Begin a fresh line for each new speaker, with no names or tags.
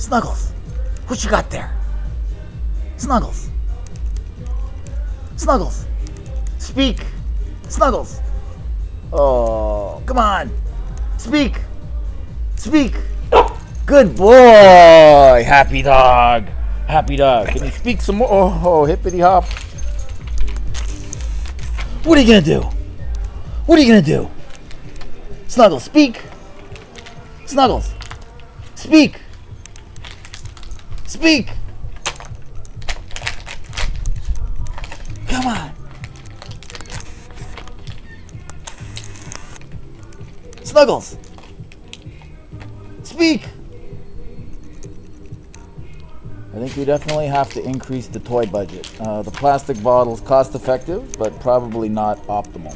Snuggles, what you got there? Snuggles. Snuggles. Speak. Snuggles. Oh, come on. Speak. Speak. Good boy. Happy dog. Happy dog. Can you speak some more? Oh, hippity hop. What are you going to do? What are you going to do? Snuggles, speak. Snuggles. Speak. Speak. Come on. Snuggles. Speak. I think we definitely have to increase the toy budget. Uh, the plastic bottle's cost effective, but probably not optimal.